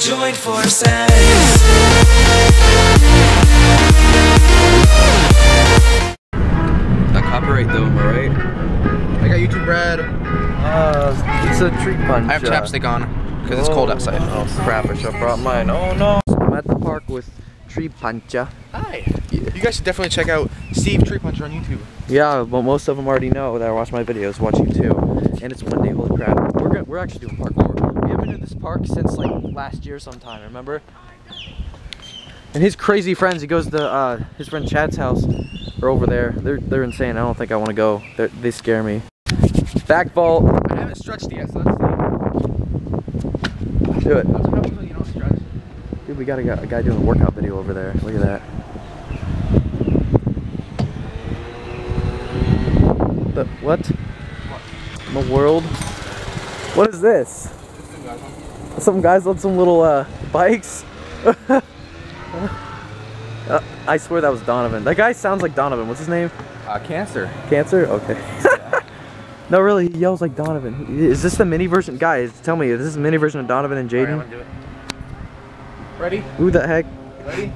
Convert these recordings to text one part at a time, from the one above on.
join forces. That copyright though, am I right? I got YouTube bread. Uh, it's a tree punch. I have chapstick on because it's cold outside. Oh crap, I should have brought mine. Oh no. I'm at the park with Tree Puncher. Hi. You guys should definitely check out Steve Tree Puncher on YouTube. Yeah, well most of them already know that I watch my videos, watch you too. And it's one day, holy crap. We're, go- we're actually doing parkour. Been in this park since like last year sometime, remember? And his crazy friends, he goes to uh, his friend Chad's house, are over there. They're, they're insane. I don't think I want to go. They're, they scare me. Back vault. I haven't stretched yet, so let's see. Do it. That's what happens when you don't stretch. Dude, we got a guy, a guy doing a workout video over there. Look at that. The what? In the world? What is this? Some guys on some little uh, bikes. uh, I swear that was Donovan. That guy sounds like Donovan. What's his name? Uh, cancer. Cancer? Okay. no, really, he yells like Donovan. Is this the mini version? Guys, tell me, is this the mini version of Donovan and Jaden? it. Ready? Who the heck? Ready?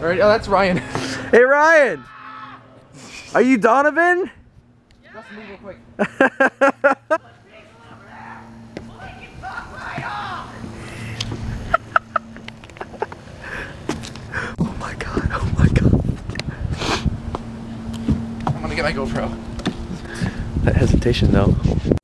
Ready? Oh, that's Ryan. Hey Ryan! Are you Donovan? Yeah. Let's move real quick. oh my god, oh my god. I'm gonna get my GoPro. That hesitation though.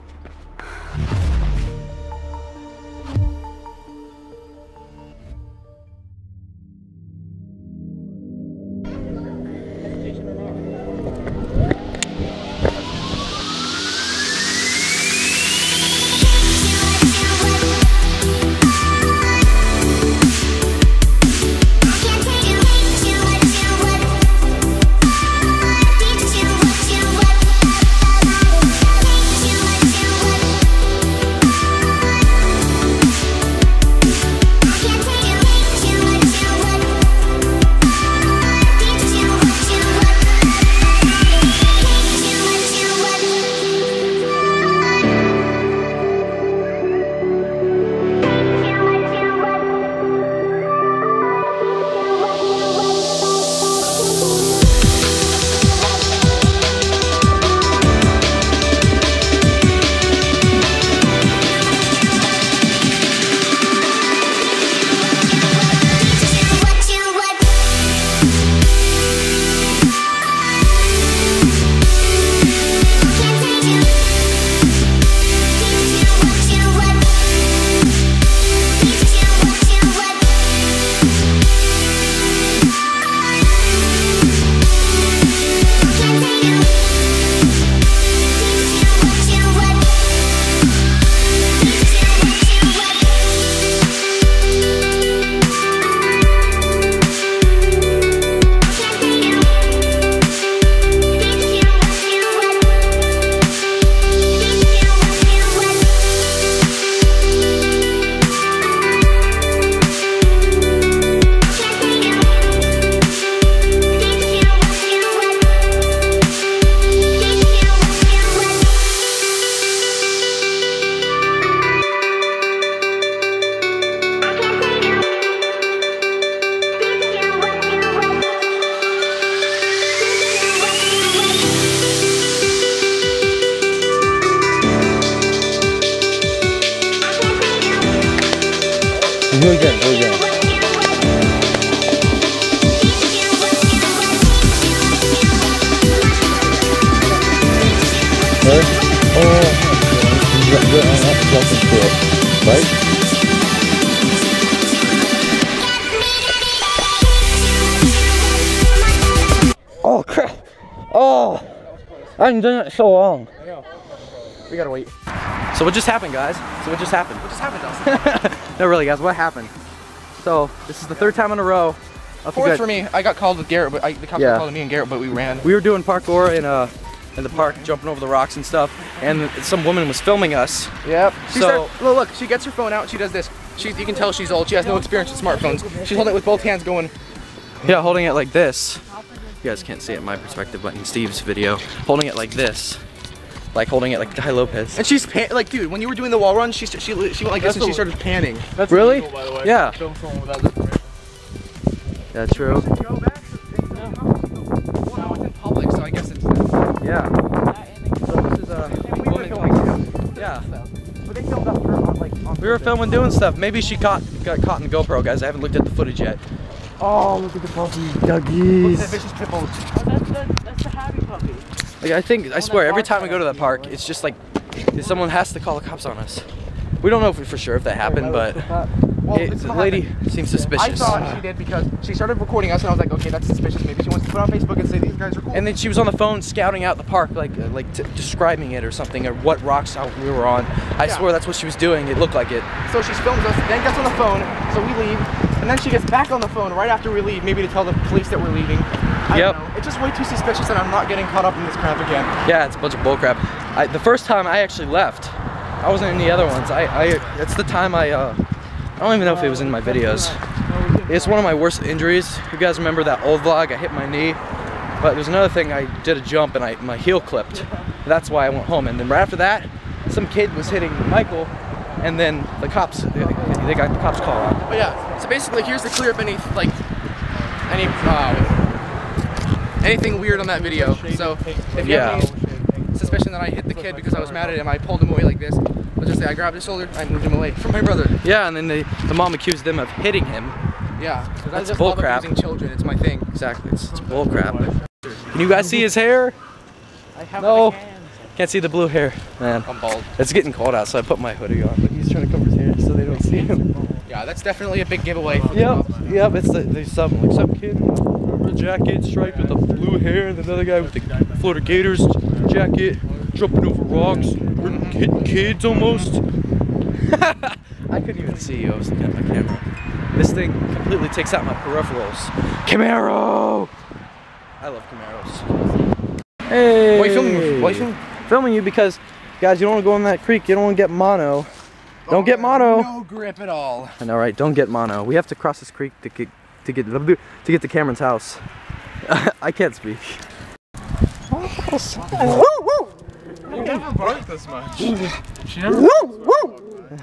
Oh. Right? Oh crap! Oh, I haven't done it so long. We gotta wait. So what just happened, guys? So what just happened? What just happened, Dawson? no, really, guys, what happened? So this is the third time in a row. I Fourth for me. I got called with Garrett, but I, the cops Yeah. called me and Garrett, but we ran. We were doing parkour in uh in the park, jumping over the rocks and stuff, and some woman was filming us. Yep. She So- started, look, look, she gets her phone out and she does this. She, you can tell she's old. She has no experience with smartphones. She's holding it with both hands going, Yeah, holding it like this. You guys can't see it in my perspective, but in Steve's video, holding it like this, like holding it like Tai Lopez. And she's pan- like, dude, when you were doing the wall run, she st- she li- she went like this and she started panning. That's Really? illegal, by the way. Yeah. Film someone without their permission. Yeah, true. Yeah. So this is a woman costume. Yeah. But they filmed up her on like on. We were filming doing stuff. Maybe she caught got caught in the GoPro, guys. I haven't looked at the footage yet. Oh, look at the puppy. Look at that vicious pit. Oh, that's the, that's the happy puppy. Like I think I swear every time we go to that park, it's just like someone has to call the cops on us. We don't know if, for sure if that happened, but Well, it, the lady happening. seems suspicious. I thought she did because she started recording us, and I was like, okay, that's suspicious. Maybe she wants to put it on Facebook and say these guys are cool. And then she was on the phone scouting out the park, like uh, like t- describing it or something, or what rocks out we were on. I Yeah. swear that's what she was doing. It looked like it. So she films us, then gets on the phone, so we leave, and then she gets back on the phone right after we leave, maybe to tell the police that we're leaving. I Yep. don't know. It's just way too suspicious, and I'm not getting caught up in this crap again. Yeah, it's a bunch of bullcrap. I, the first time I actually left, I wasn't in the other ones. I, I it's the time I uh, I don't even know if it was in my videos. It's one of my worst injuries. You guys remember that old vlog? I hit my knee. But there's another thing. I did a jump and I my heel clipped. That's why I went home. And then right after that, some kid was hitting Michael, and then the cops they they got the cops call on. But yeah, so basically, here's to clear up any like any uh, anything weird on that video. So if you Yeah. have any suspicion that I hit the kid because I was mad at him, I pulled him away like this. Let's just I grabbed his shoulder, I moved him away from my brother. Yeah, and then they, the mom accused them of hitting him. Yeah, because I That's bullcrap. abusing children. It's my thing. Exactly, it's, it's bullcrap. Can you guys see his hair? I have No. my hands. Can't see the blue hair, man. I'm bald. It's getting cold out, so I put my hoodie on, but he's trying to cover his hair so they don't see him. Yeah, that's definitely a big giveaway. Yep, yep. It's the, there's some like some kid in a red jacket, striped with the blue hair, and another guy with the Florida Gators jacket, jumping over rocks, we're mm-hmm. hitting kids almost. I couldn't even see you. I was looking at my camera. This thing completely takes out my peripherals. Camaro! I love Camaros. Hey! Why you filming me? Why you filming? Filming you because, guys, you don't want to go in that creek. You don't want to get mono. Don't get oh, mono. No grip at all. I know, right? Don't get mono. We have to cross this creek to get to get to get to Cameron's house. I can't speak. You never barked this much. She never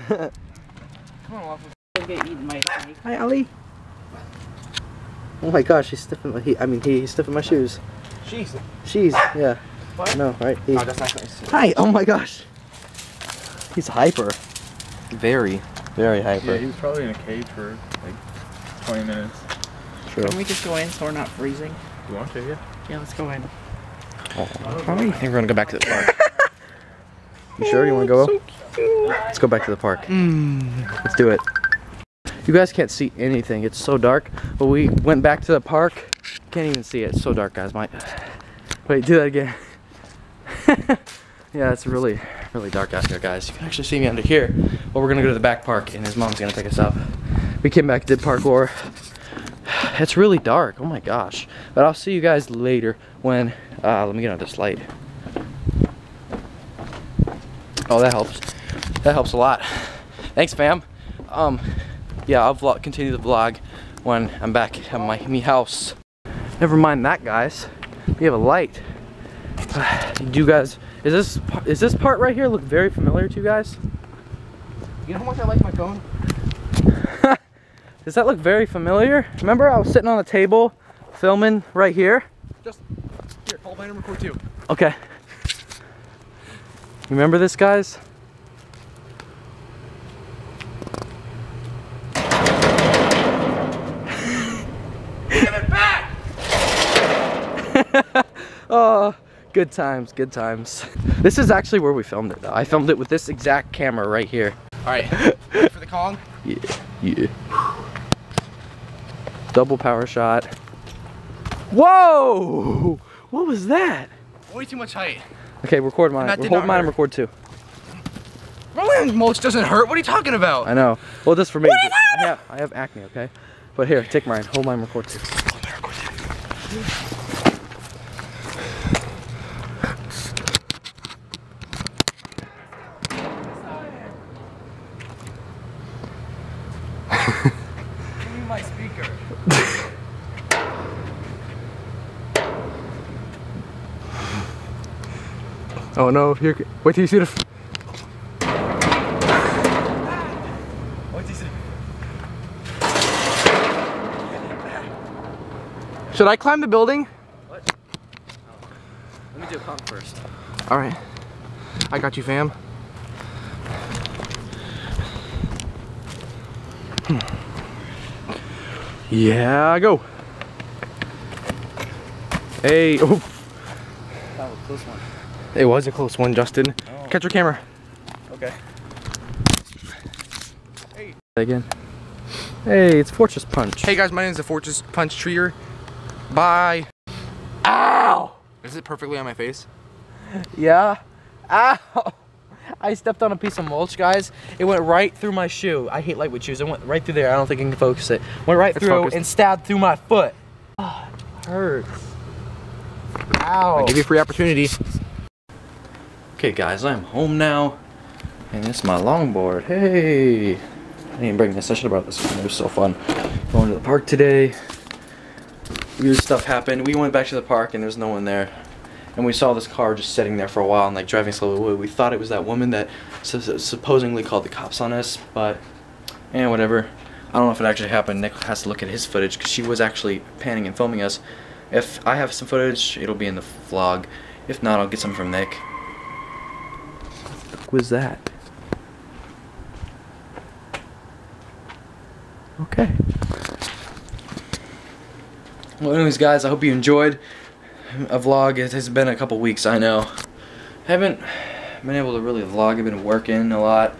Come on, Waffle. get eaten by snake. Hi, Ali. Oh my gosh, he's stiffing. He, I mean, he, he's stiffing my shoes. Jeez. She's, yeah. What? No, right? He- Oh, that's not nice. Hi. Oh my gosh. He's hyper. Very, very hyper. Yeah, he was probably in a cage for like 20 minutes. True. Can we just go in so we're not freezing? You want to? Yeah. Yeah, let's go in. Oh. I think we're gonna go back to the park. You sure you want to go? Let's go back to the park. Let's do it. You guys can't see anything. It's so dark. But we went back to the park. Can't even see it. It's so dark, guys. My wait, do that again. yeah, it's really, really dark out here, guys. You can actually see me under here. But we're gonna go to the back park, and his mom's gonna pick us up. We came back, did parkour. It's really dark. Oh my gosh. But I'll see you guys later when. Uh, let me get on this light. Oh, that helps. That helps a lot. Thanks, fam. Um, yeah, I'll vlog, continue the vlog when I'm back at my me house. Never mind that, guys. We have a light. Do you guys? Is this is this part right here look very familiar to you guys? You know how much I like my phone? Does that look very familiar? Remember, I was sitting on the table filming right here. Just here, hold my number record too. Okay. Remember this, guys? oh, good times, good times. This is actually where we filmed it, though. I filmed it with this exact camera right here. All right, ready for the Kong? Yeah, yeah. Double power shot. Whoa! What was that? Way too much height. Okay, record mine. that Hold mine and record too. Rolling mulch doesn't hurt. What are you talking about? I know. Well, this for me. I have I have acne, okay? But here, take mine. Hold mine, record too. Oh no, here. Wait till you see the. Wait f- Should I climb the building? What? Let me do a pump first. All right. I got you, fam. Hmm. Yeah, go. Hey, oh, That was a close one. It was a close one, Justin. Oh. Catch your camera. Okay. Again. Hey, it's Fortress Punch. Hey guys, my name is the Fortress Punch Treer. Bye. Ow! Is it perfectly on my face? Yeah. Ow! I stepped on a piece of mulch, guys. It went right through my shoe. I hate lightweight shoes. It went right through there. I don't think I can focus it. Went right It's through focused. and stabbed through my foot. Ah, it hurts. Ow. I'll give you a free opportunity. Okay, guys, I'm home now. And it's my longboard. Hey! I didn't bring this. I should have brought this. It was so fun. Going to the park today. Weird stuff happened. We went back to the park and there's no one there. And we saw this car just sitting there for a while and like driving slowly away. We thought it was that woman that su- su- supposedly called the cops on us, but eh, whatever. I don't know if it actually happened. Nick has to look at his footage because she was actually panning and filming us. If I have some footage, it'll be in the vlog. If not, I'll get some from Nick. What was that? Okay. Well, anyways, guys, I hope you enjoyed a vlog. It has been a couple weeks, I know. Haven't been able to really vlog. I've been working a lot.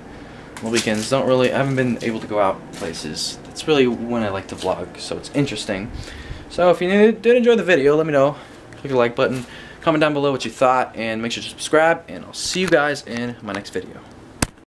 The weekends don't really. I haven't been able to go out places. That's really when I like to vlog, so it's interesting. So if you did enjoy the video, let me know. Click the like button. Comment down below what you thought, and make sure to subscribe. And I'll see you guys in my next video.